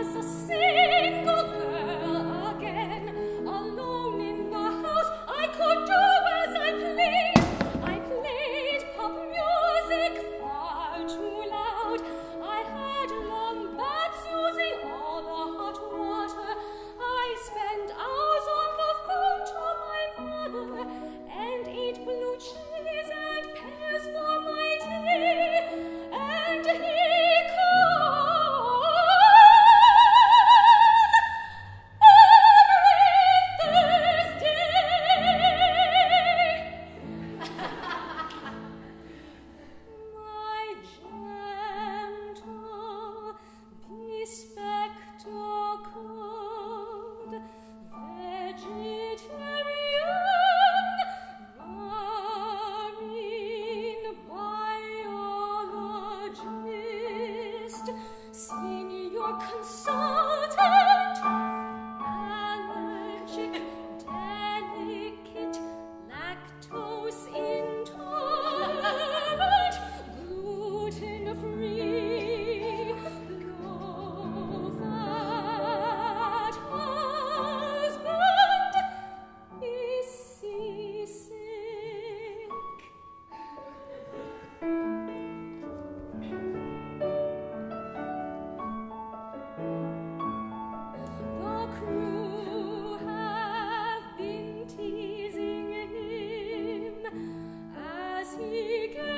as a sea si